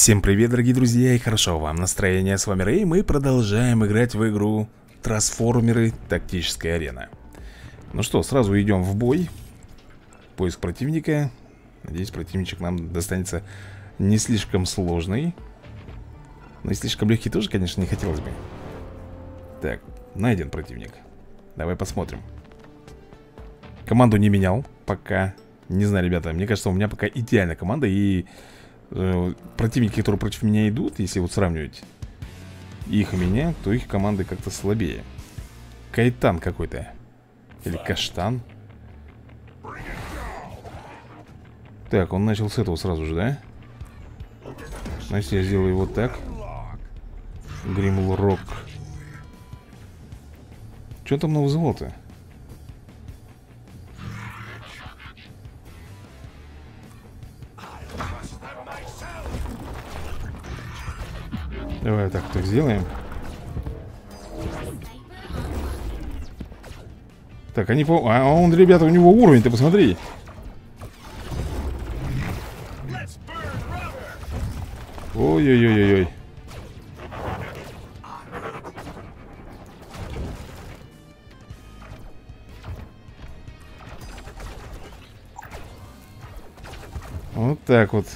Всем привет, дорогие друзья, и хорошо вам настроение. С вами Рэй, мы продолжаем играть в игру Трансформеры Тактическая арена. Ну что, сразу идем в бой. Поиск противника. Надеюсь, противничек нам достанется не слишком сложный. Но и слишком легкий тоже, конечно, не хотелось бы. Так, найден противник. Давай посмотрим. Команду не менял пока. Не знаю, ребята, мне кажется, у меня пока идеальная команда и э, противники, которые против меня идут, если вот сравнивать их и меня, то их команды как-то слабее. Кайтан какой-то. Или Каштан. Так, он начал с этого сразу же, да? Значит, я сделаю вот так. Гримл Рок. Что там навызывал-то? Давай так так сделаем. Так, они по... А он, ребята, у него уровень, ты посмотри. Ой-ой-ой-ой-ой. Вот так вот.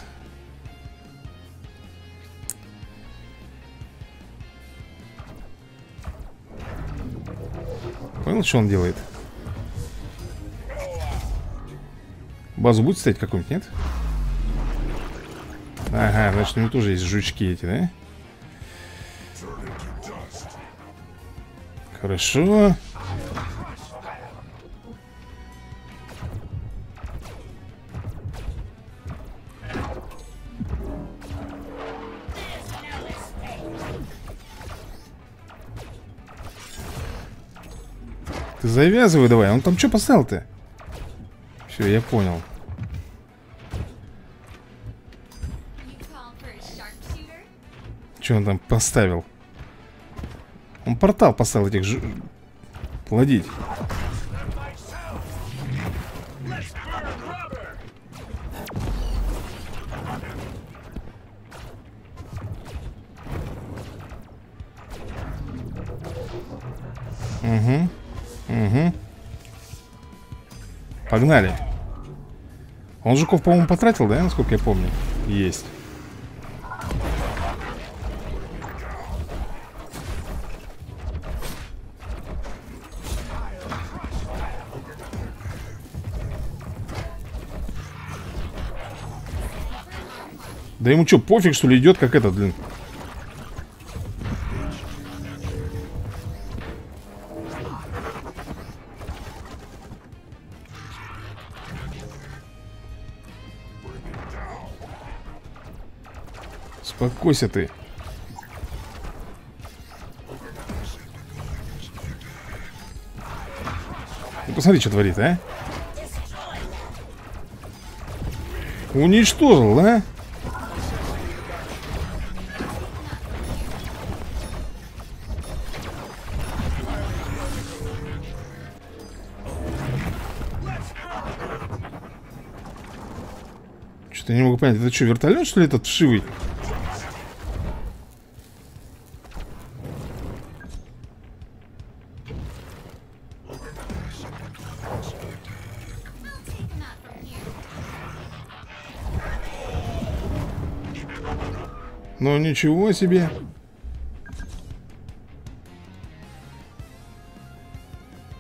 Понял, что он делает? Базу будет стоять какой-нибудь, нет? Ага, значит, у него тоже есть жучки эти, да? Хорошо. Ты завязывай давай. Он там что поставил-то? Все, я понял. Что он там поставил? Он портал поставил этих ж... Плодить. Погнали. Он жуков, по-моему, потратил, да, насколько я помню? Есть. Да ему что, пофиг, что ли, идет, как этот, блин Успокойся ты. Ну, посмотри, что творит, а? Уничтожил, а? Что-то не могу понять, это что, вертолет, что ли, этот вшивый? Ну ничего себе.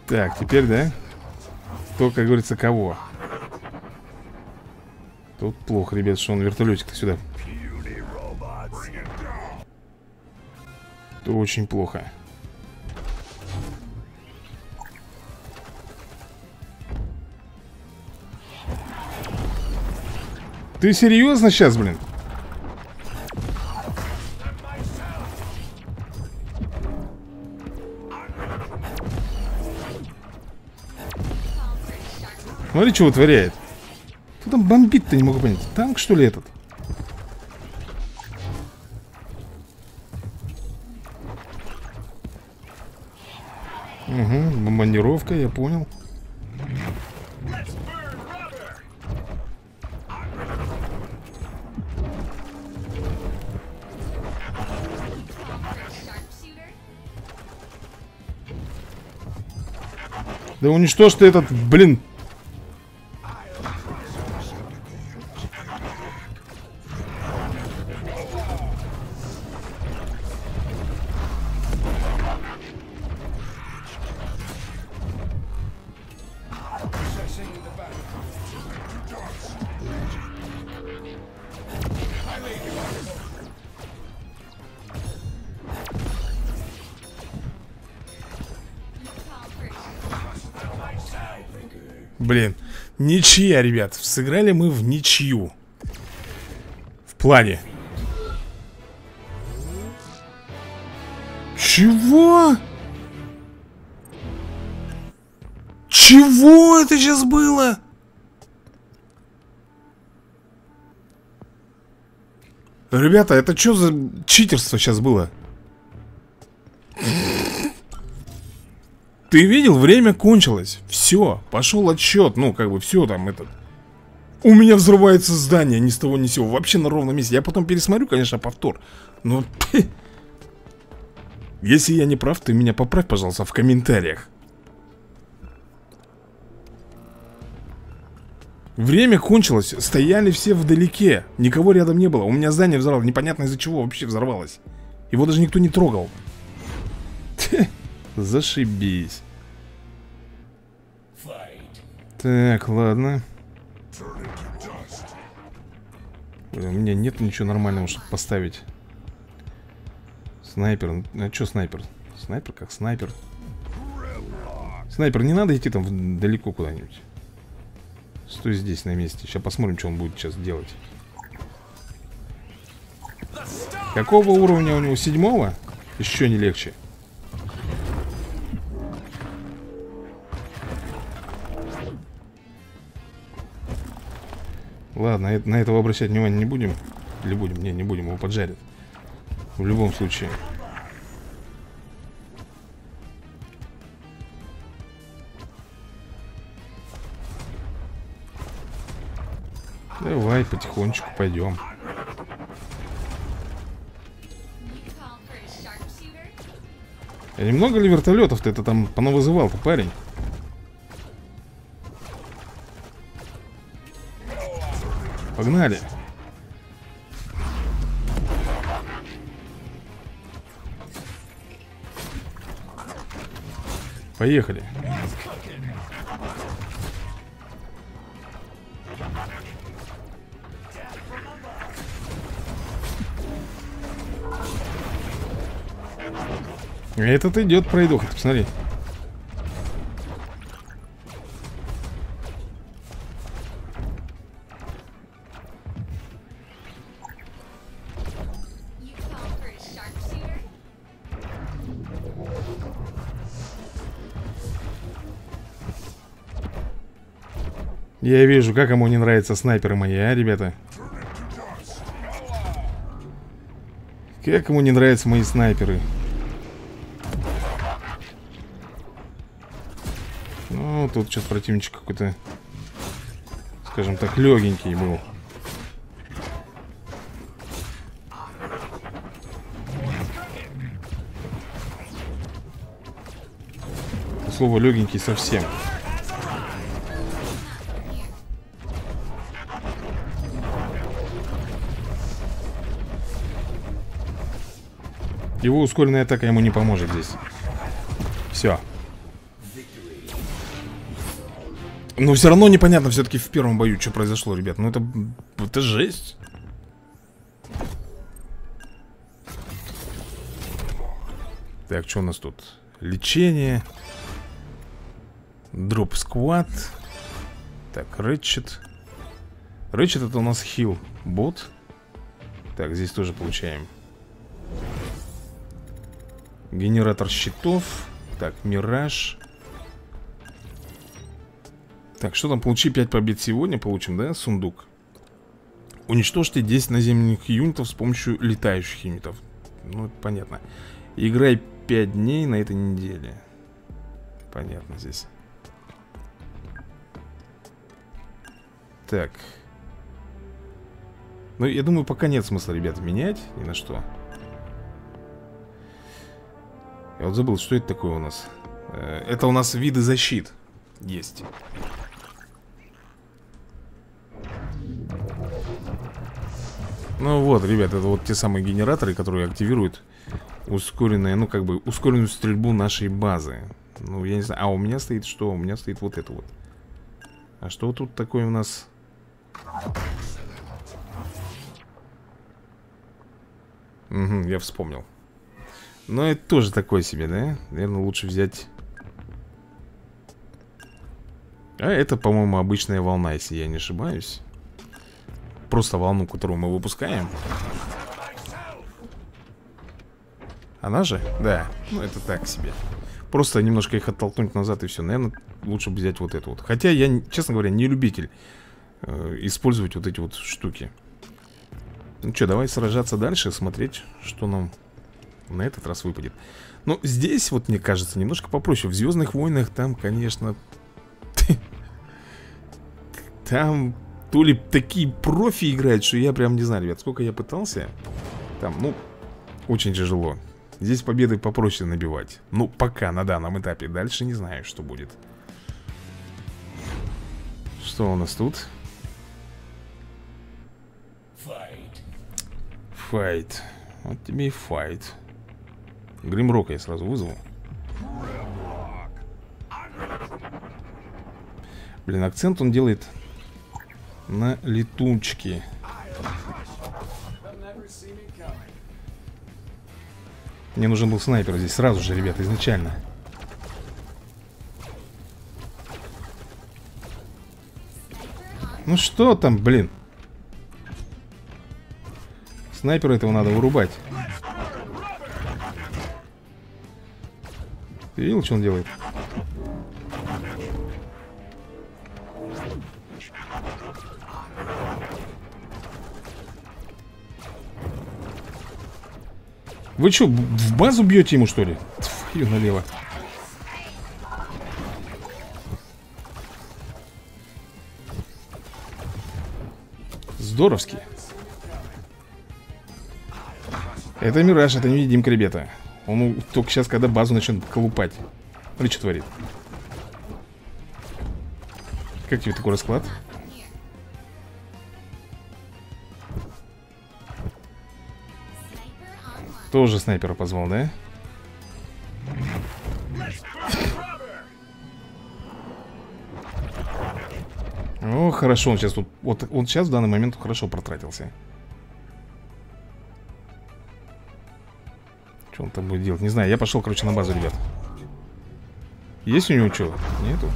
Так, теперь, да? Кто, как говорится, кого? Тут плохо, ребят, что он вертолетик-то сюда. Это очень плохо. Ты серьезно сейчас, блин? Смотри, что вытворяет. Кто там бомбит-то, не могу понять. Танк, что ли, этот? Угу, бомбардировка, я понял. Да уничтожь ты этот, блин, ничья, ребят Сыграли мы в ничью В плане Чего? Чего это сейчас было? Ребята, это что за читерство сейчас было? Ты видел, время кончилось. Все, пошел отсчет. Ну, как бы все там этот. У меня взрывается здание ни с того ни сего. Вообще на ровном месте. Я потом пересмотрю, конечно, повтор. Но... Если я не прав, ты меня поправь, пожалуйста, в комментариях. Время кончилось, стояли все вдалеке Никого рядом не было, у меня здание взорвалось Непонятно из-за чего вообще взорвалось Его даже никто не трогал Зашибись. Так, ладно. Блин, у меня нет ничего нормального, чтобы поставить. Снайпер, а что снайпер? Снайпер как снайпер. Снайпер, не надо идти там далеко куда-нибудь. Стой здесь на месте. Сейчас посмотрим, что он будет сейчас делать. Какого уровня у него? Седьмого? Еще не легче Ладно, на этого обращать внимание не будем? Или будем? Не, не будем, его поджарят. В любом случае. Давай потихонечку пойдем. А немного ли вертолетов ты это там понавызывал-то, парень? Погнали. Поехали. Этот идет пройдоха, посмотри. Я вижу, как ему не нравятся снайперы мои, а, ребята? Как ему не нравятся мои снайперы? Ну, тут сейчас противничек какой-то, скажем так, легенький был. Слово легенький совсем. Его ускоренная атака ему не поможет здесь. Все. Но все равно непонятно все-таки в первом бою, что произошло, ребят. Ну это, это жесть. Так, что у нас тут? Лечение. Дроп сквад. Так, Рэтчет. Рэтчет это у нас хил. Бот. Так, здесь тоже получаем Генератор щитов. Так, Мираж. Так, что там? Получи 5 побед сегодня Получим, да? Сундук? Уничтожьте 10 наземных юнитов с помощью летающих юнитов. Ну, понятно. Играй 5 дней на этой неделе. Понятно здесь. Так. Ну, я думаю, пока нет смысла, ребята, менять ни на что я вот забыл, что это такое у нас. Э, Это у нас виды защит Есть. Ну вот, ребят, это вот те самые генераторы, которые активируют ускоренное, ну как бы ускоренную стрельбу нашей базы. Ну я не знаю, а у меня стоит что? У меня стоит вот это вот. А что тут такое у нас? Угу, я вспомнил Но это тоже такое себе, да? Наверное, лучше взять. А это, по-моему, обычная волна, если я не ошибаюсь. Просто волну, которую мы выпускаем. Она же? Да, ну это так себе. Просто немножко их оттолкнуть назад и все Наверное, лучше взять вот это вот. Хотя я, честно говоря, не любитель э, Использовать вот эти вот штуки. Ну что, давай сражаться дальше Смотреть, что нам на этот раз выпадет Ну, здесь вот, мне кажется, немножко попроще В Звездных войнах там, конечно Там то ли такие профи играют, что я прям не знаю, ребят, сколько я пытался. Там, ну, очень тяжело. Здесь победы попроще набивать. Ну, пока, на данном этапе. Дальше не знаю, что будет. Что у нас тут? Файт. Вот тебе и файт. Гримрока я сразу вызову. Блин, акцент он делает на летунчики. Мне нужен был снайпер здесь сразу же, ребята, изначально. Ну что там, блин? Снайпера этого надо вырубать. Ты видел, что он делает? Вы что, в базу бьете ему, что ли? Твою налево. Здоровски. Это Мираж, это невидимка, ребята. Он только сейчас, когда базу начнет колупать. Смотри, что творит. Как тебе такой расклад? Тоже снайпера позвал, да? О, хорошо, он сейчас тут Вот он сейчас в данный момент хорошо протратился Что он там будет делать? Не знаю, я пошел, короче, на базу, ребят Есть у него что? Нету?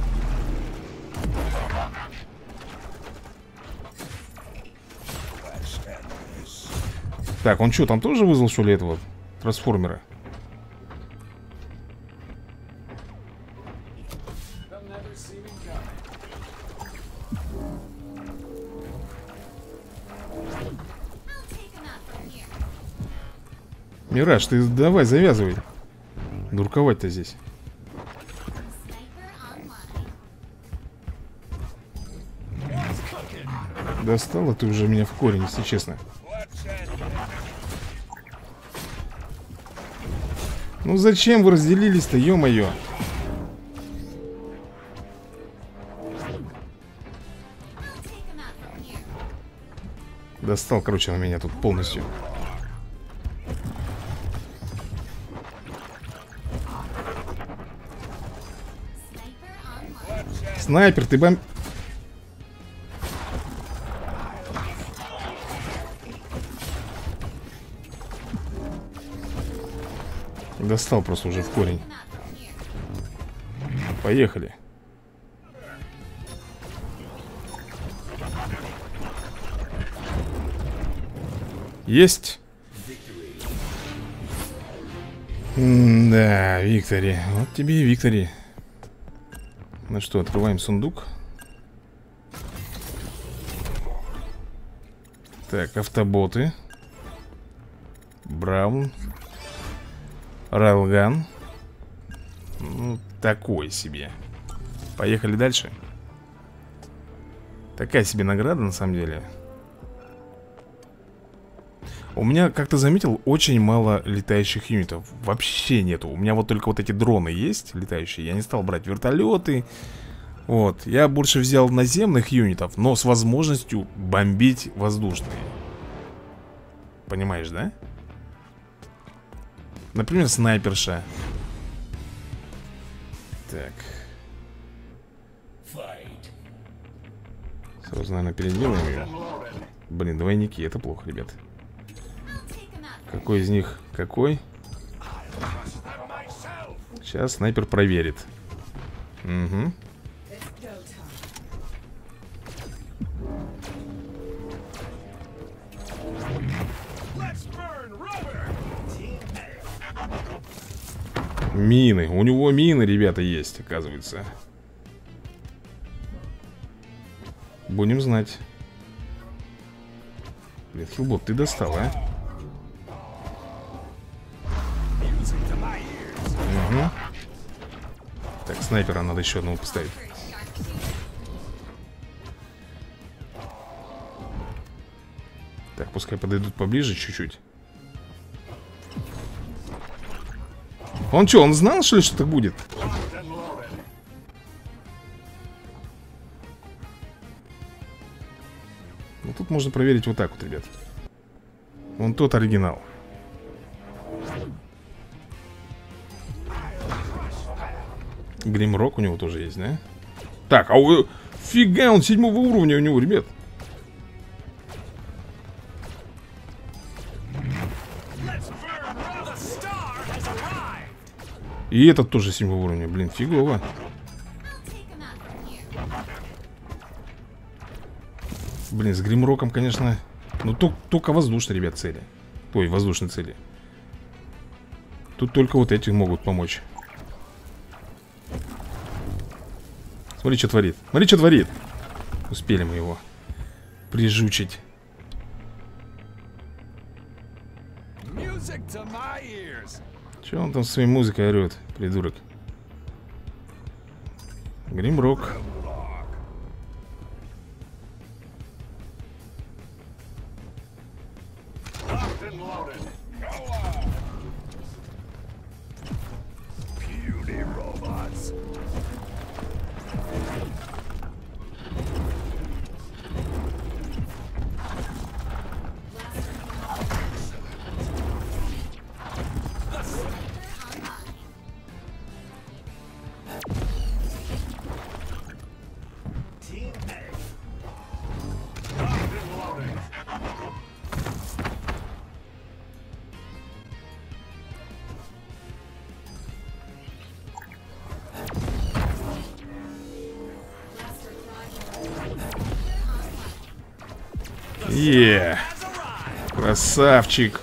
Так, он что, там тоже вызвал, что ли, этого трансформера? Мираж, ты давай завязывай. Дурковать-то здесь. Достала ты уже меня в корень, если честно. Ну зачем вы разделились-то, ё-моё? Достал, короче, на меня тут полностью Снайпер, ты бом... Достал просто уже в корень. Поехали. Есть. М Да, Виктори Вот тебе и Виктори Ну что, открываем сундук. Так, автоботы. Браун. Райлган Ну, такой себе. Поехали дальше. Такая себе награда, на самом деле У меня, как ты заметил, очень мало летающих юнитов Вообще нету У меня вот только вот эти дроны есть, летающие Я не стал брать вертолеты Вот, я больше взял наземных юнитов, но с возможностью бомбить воздушные. Понимаешь, да? Например, снайперша. Так. Сразу, наверное, переделаем ее. Блин, двойники, это плохо, ребят. Какой из них какой? Сейчас снайпер проверит. Угу. Мины. У него мины, ребята, есть, оказывается. Будем знать. Блин, Хилбот, ты достал, а? Снайпера надо еще одного поставить. Так, пускай подойдут поближе чуть-чуть. Он что, он знал, что ли, что так будет? Ну, тут можно проверить вот так вот, ребят. Он тот оригинал. Гримрок у него тоже есть, да? Так, а у... Фига, он седьмого уровня у него, ребят. И этот тоже седьмого уровня. Блин, фигово. Блин, с гримроком, конечно... Ну, только, только воздушные, ребят, цели. Ой, воздушные цели. Тут только вот эти могут помочь. Смотри, что творит. Смотри, что творит. Успели мы его прижучить. Че он там своей музыкой орет, придурок? Гримрок. Е, красавчик.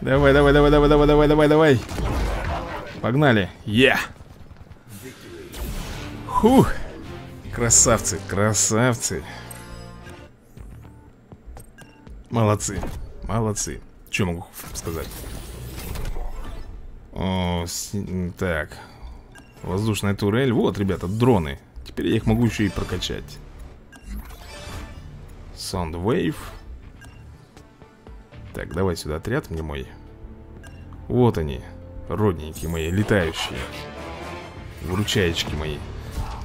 Давай, давай, давай, давай, давай, давай, давай, давай. Погнали. Е. Хух. Красавцы, красавцы. Молодцы, молодцы. Что могу сказать? О, с... так. Воздушная турель. Вот, ребята, дроны. Теперь я их могу еще и прокачать. Soundwave. Так, давай сюда отряд мне мой. Вот они, родненькие мои, летающие. Выручаечки мои.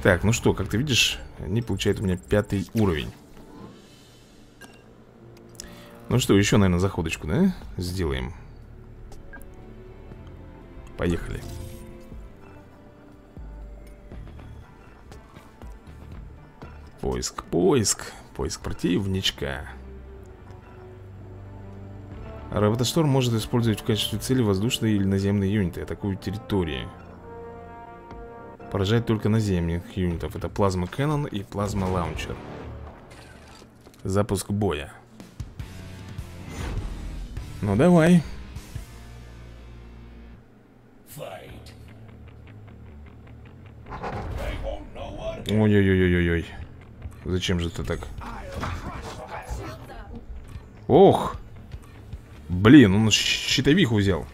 Так, ну что, как ты видишь, они получают у меня пятый уровень. Ну что, еще, наверное, заходочку, да? Сделаем. Поехали. Поиск, поиск. Поиск противничка. Роботошторм может использовать в качестве цели воздушные или наземные юниты, атакуют территории. Поражает только наземных юнитов. Это плазма Кэнон и плазма Лаунчер. Запуск боя. Ну давай. Ой-ой-ой-ой-ой. Зачем же ты так? Ох! Блин, он щитовиху взял.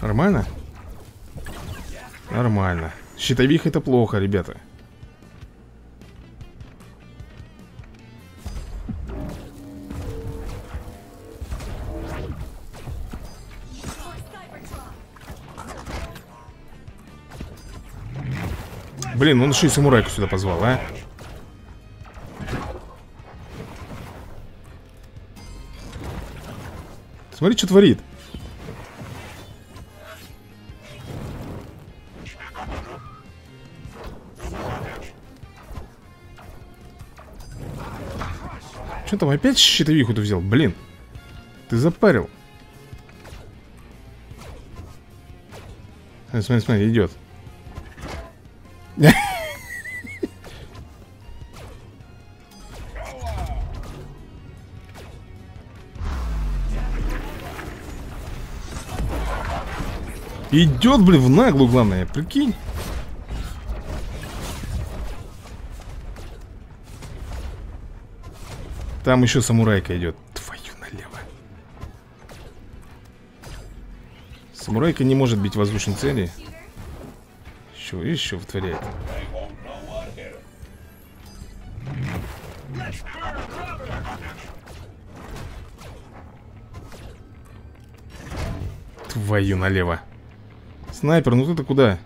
Нормально? Нормально. Щитових это плохо, ребята. Блин, он еще и самурайку сюда позвал, а? Смотри, что творит. Что там, опять щитовиху ты взял? Блин Ты запарил. Смотри, смотри, идет Идет, блин, в наглую, главное, прикинь. Там еще самурайка идет. Твою налево. Самурайка не может бить воздушной цели Еще, еще вытворяет Твою налево Снайпер, ну ты-то куда?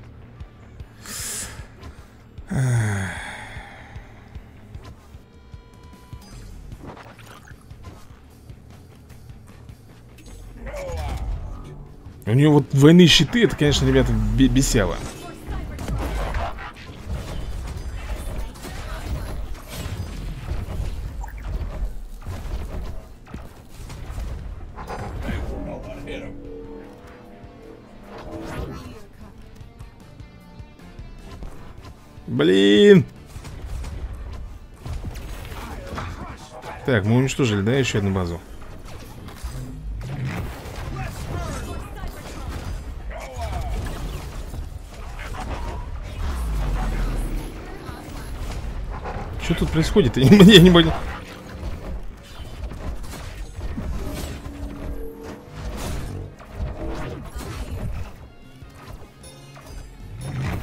У него вот двойные щиты, это, конечно, ребята, бесяло. Блин! Так, мы уничтожили, да, еще одну базу? Что тут происходит? Я не, я не.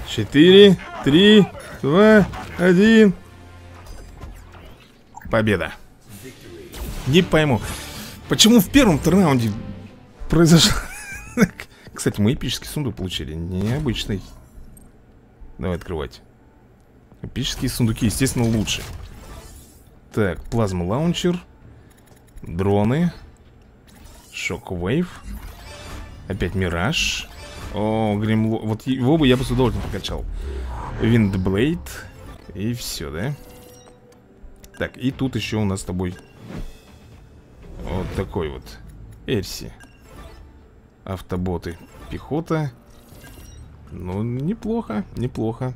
Четыре, три, два, один. Победа. Не пойму, почему в первом раунде произошло... Кстати, мы эпический сундук получили, необычный. Давай открывать. Эпические сундуки, естественно, лучше. Так, плазма лаунчер. Дроны. Шоквейв. Опять Мираж. О, Гримло... Вот его бы я бы с удовольствием покачал. Виндблейд. И все, да? Так, и тут еще у нас с тобой вот такой вот Эрси. Автоботы. Пехота. Ну, неплохо, неплохо.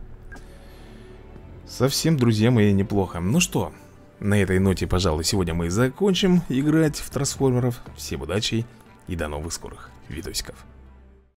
Совсем, друзья мои, неплохо. Ну что, на этой ноте, пожалуй, сегодня мы закончим играть в трансформеров. Всем удачи и до новых скорых видосиков.